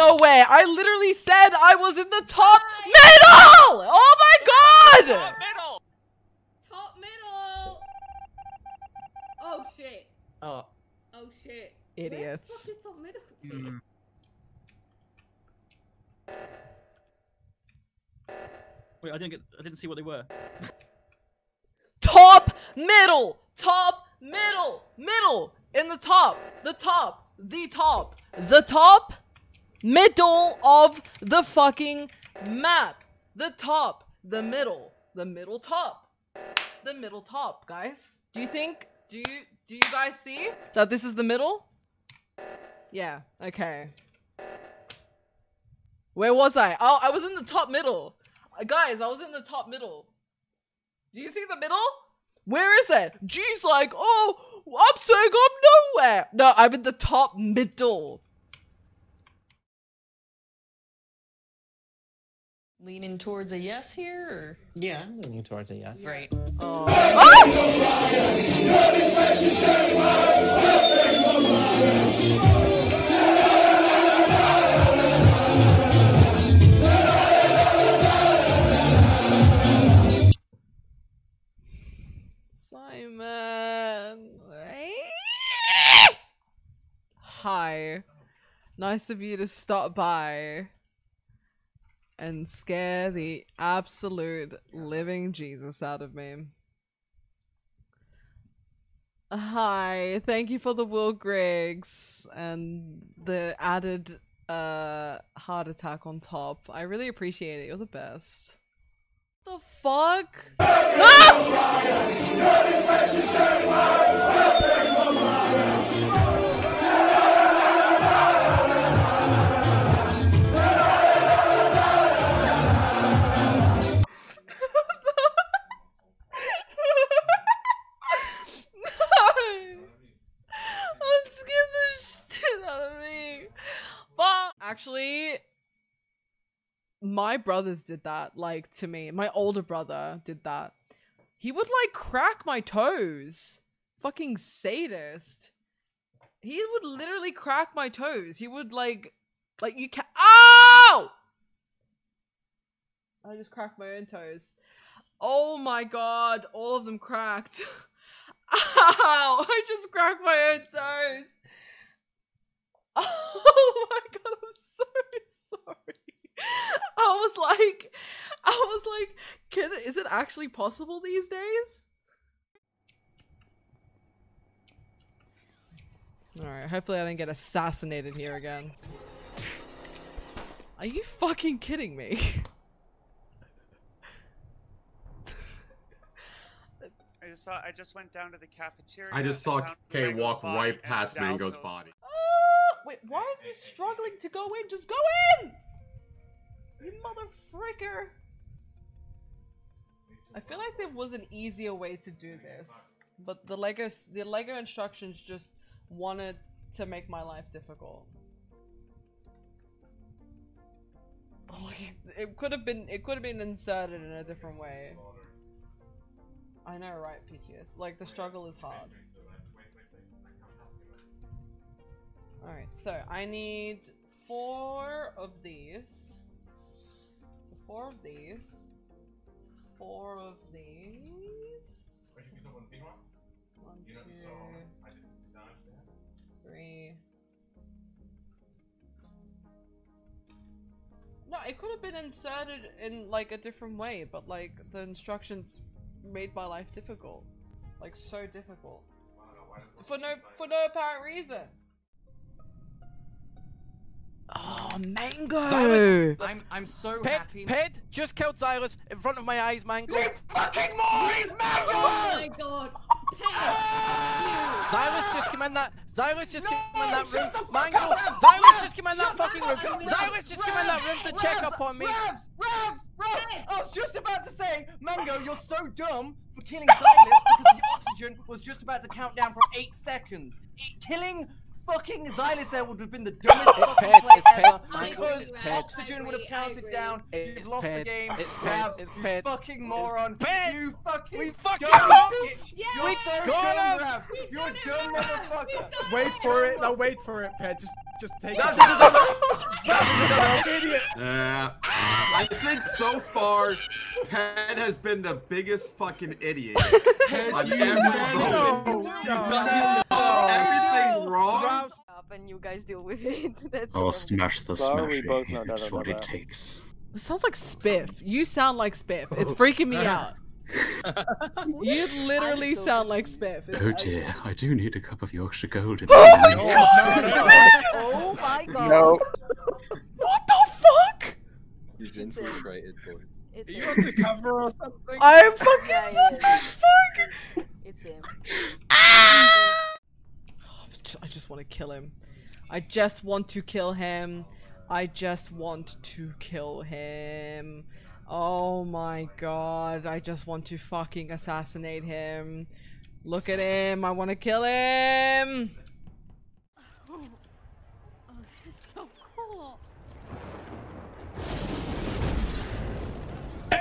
nowhere. I literally said I was in the top middle. Oh my god. Top Middle. Top middle. Oh shit. Oh. Oh shit. Idiots. Where the fuck is top middle? Hmm. Wait, I didn't get. I didn't see what they were. Top middle. Top middle. Middle. In the top. The top. The top. The top. Middle of the fucking map. The top. The middle. The middle top. The middle top, guys. Do you think do you do you guys see that this is the middle? Yeah, okay. Where was I? Oh, I was in the top middle. Guys, I was in the top middle. Do you see the middle? Where is it? G's like, oh, I'm saying I'm nowhere. No, I'm in the top middle. Leaning towards a yes here, Yeah, I'm leaning towards a yes. or great. Simon. Hi. Nice of you to stop by and scare the absolute living Jesus out of me. Hi, thank you for the Will Griggs and the added uh heart attack on top. I really appreciate it. You're the best. The fuck? Ah! Actually, my brothers did that, like to me. My older brother did that. He would like crack my toes. Fucking sadist. He would literally crack my toes. He would like, like you can. Ow! Oh! I just cracked my own toes. Oh my god, all of them cracked. Ow! I just cracked my own toes. Oh my god, I'm so sorry. I was like, I was like, can is it actually possible these days? Alright, hopefully I don't get assassinated here again. Are you fucking kidding me? I just saw. I just went down to the cafeteria. I just saw found K walk right past Mango's body. Wait, why is this struggling to go in? Just go in! You mother fricker! I feel like there was an easier way to do this, but the Lego the Lego instructions just wanted to make my life difficult. It could have been it could have been inserted in a different way. I know, right, PTS? Like the struggle is hard. Alright, so I need four of these. So four of these. Four of these. One, two, three. No, it could have been inserted in like a different way, but like the instructions made my life difficult. Like so difficult. For no for no apparent reason. Oh, mango! Cyrus, I'm I'm so Ped, happy. Ped, just killed Zylus in front of my eyes, Mango. Fucking Morris, Mango! Oh my god. Pet. Zylus just came in that. Zylus just No, came in that room. shut the fuck Mango. up! Zylus just came in that fucking room. fuck up! Zylus just came in that room to check up on me. Rabs, Rabs, Rabs! I was just about to say, Mango, you're so dumb for killing Zylus because the oxygen was just about to count down from eight seconds. It, killing fucking Zylus there would have been the dumbest fucking Ped, play it's ever Mango, because it's oxygen would have I agree, I counted down. It's You've lost the game. it's Ped, Rabs, it's you Ped, fucking moron. Ped. You fucking We fucking dumb got bitch. Yeah, You're we so got dumb, him. Rabs. We've You're a it, dumb motherfucker. Wait for it. Now wait for it, Ped. Just, just take Rabs it. is a dumb- Rabs is Uh, I think so far, Ped has been the biggest fucking idiot. on every He's done everything wrong. and you guys deal with it. That's oh, I'll all. smash the Well, we smashy both know if that what it takes. This sounds like Spiff. You sound like Spiff. It's oh. freaking me out. You literally so sound like Spiff. It's- Oh dear, I do need a cup of Yorkshire Gold in Oh, the morning. Oh my god. No. What the fuck? He's It's a- infiltrated, boys. It's Are you him. undercover or something? I'm fucking. Yeah, what the fuck? It's him. Ah! I just want to kill him. I just want to kill him. I just want to kill him. Oh my god. I just want to fucking assassinate him. Look at him. I want to kill him. Oh, this is so cool.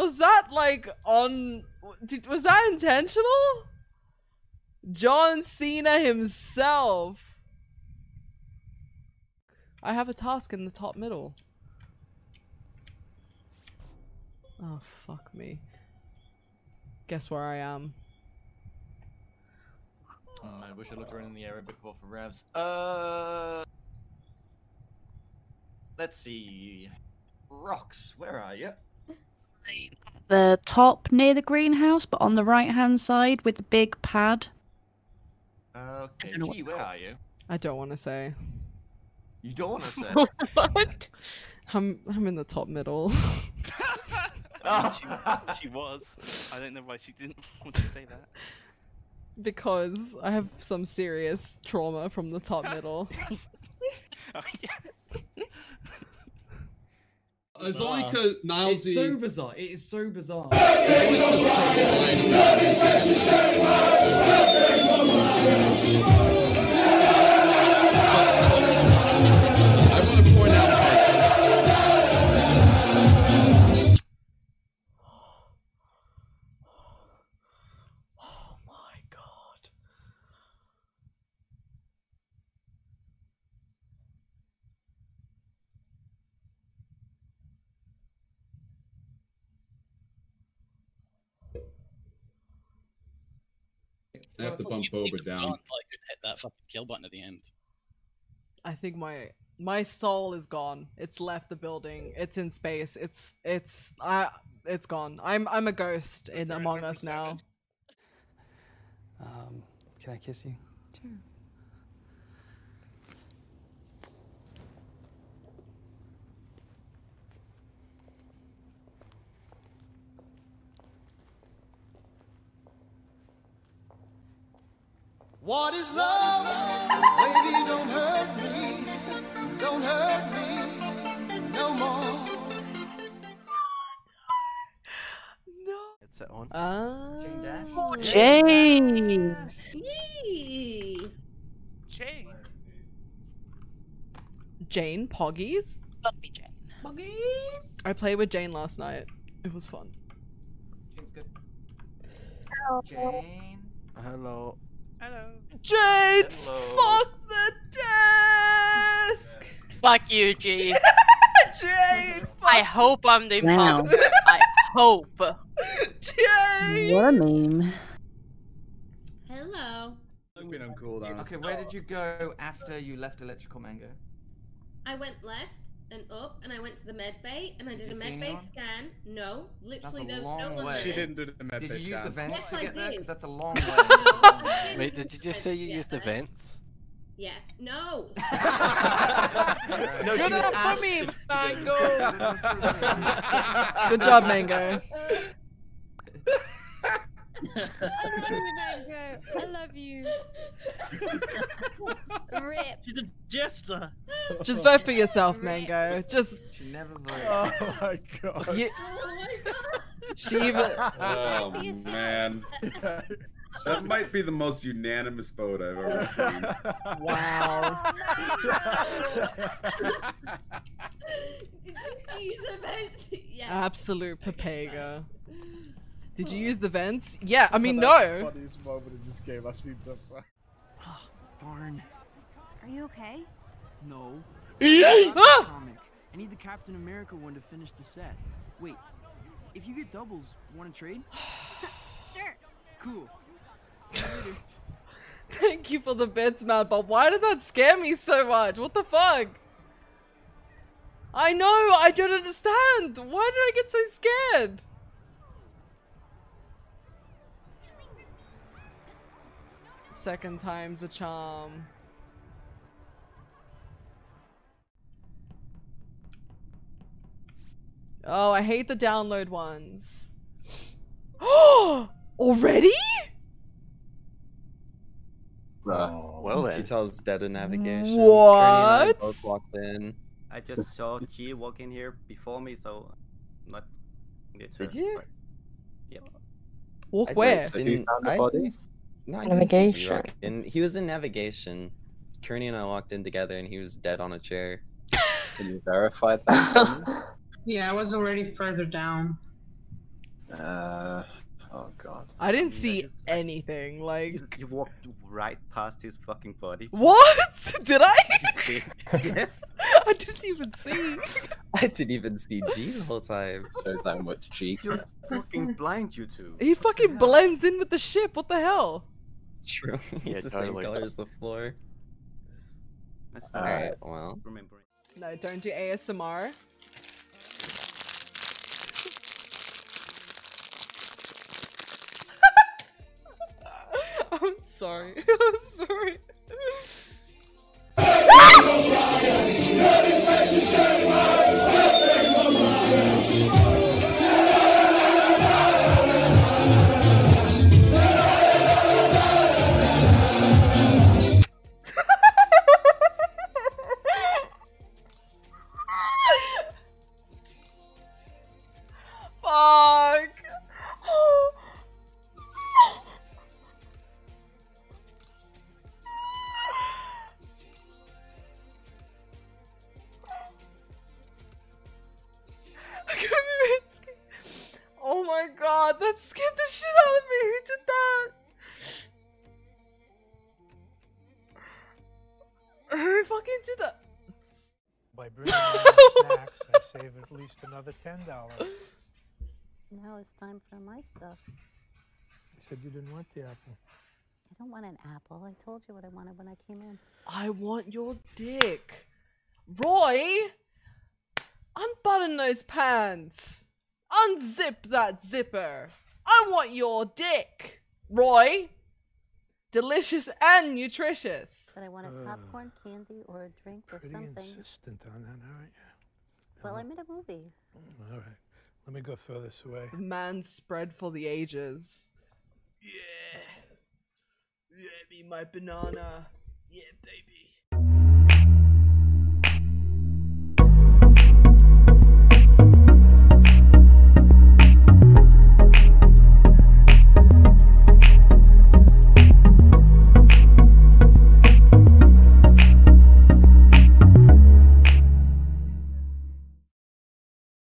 Was that like on did, was that intentional? John Cena himself. I have a task in the top middle. Oh fuck me. Guess where I am. Oh man, wish I looked around in the area more for revs. Uh, let's see. Rocks, where are you? The top near the greenhouse, but on the right hand side with the big pad. Okay, don't know what G, it's where called. are you? I don't want to say. You don't want to say. what? I'm I'm in the top middle. she was. I don't know why she didn't want to say that. because I have some serious trauma from the top middle. Oh, yeah. It's only because It's so bizarre. It is so bizarre. I I have to bump Boba down. I could hit that fucking kill button at the end. I think my my soul is gone. It's left the building. It's in space. It's it's I it's gone. I'm I'm a ghost in Among Us now. Um, can I kiss you? Sure. What is love? Baby, don't hurt me. Don't hurt me no more. Headset on. Ah. Jane Dash. Jane! Yee. Jane. Jane Poggies. Buggies. I played with Jane last night. It was fun. Jane's good. Hello. Jane. Hello. Hello. Jane, Hello. fuck the desk. Fuck you, G. Jane, I hope I'm the Wow. imposter. I hope. Jane. What a meme. Hello. I've been on cooldown. Okay, where did you go after you left Electrical Mango? I went left and up, and I went to the med bay, and I did, Did a you med bay scan. No, literally there's no one way. She didn't do the med Did you use the scan. vents Yes, to I get there? Because that's a long way. I didn't Wait, did you just say you get used the vents? Yeah. No. No, she Good was enough for me, Mango! Good job, Mango. I don't even know Mango, I love you. Rip. She's a jester. Just vote for yourself, Mango. Just She never votes. Oh my god. you, Oh my god. she even. Oh man, that might be the most unanimous vote I've ever seen. Wow. Did you use the vents? Yeah. Absolute pepega. Did you use the vents? Yeah, I mean, That's the no. funniest moment in this game I've seen so far. Darn. Are you okay? No. Ah! Comic. I need the Captain America one to finish the set. Wait, if you get doubles, want to trade? Sure. Cool. Thank you for the bits, man. But why did that scare me so much? What the fuck? I know. I don't understand. Why did I get so scared? Second time's a charm. Oh, I hate the download ones. Oh, already? Oh, well then. T-Tel's dead in navigation. What? Kearney and I both walked in. I just saw G walk in here before me, so I'm not. Did Did you? Yep. Walk I where? didn't- you found the body? No, I didn't see G Navigation. walk in. He was in navigation. Kearney and I walked in together, and he was dead on a chair. Can you verify that? Yeah, I was already further down. Uh, oh god. I didn't see anything. Like You, you walked right past his fucking body. what? Did I? yes. I didn't even see. I didn't even see G the whole time. Shows how much G. You're fucking blind, you two. He fucking blends in with the ship. What the hell? True. He's Yeah, the totally. same color as the floor. That's Alright, well. Remembering. No, don't do ASMR. Sorry. I'm sorry. Fuck. that scared the shit out of me. Who did that? Who fucking did that? By bringing my snacks, I save at least another ten dollars. Now it's time for my stuff. You said you didn't want the apple. I don't want an apple. I told you what I wanted when I came in. I want your dick. Roy, I'm unbutton those pants. Unzip that zipper. I want your dick. Roy, delicious and nutritious. But I wanted popcorn, candy, or a drink or something. Pretty something. insistent on that, aren't you? Well, I'm in a movie. All right. Let me go throw this away. Man spread for the ages. Yeah. Yeah, me my banana. Yeah, baby.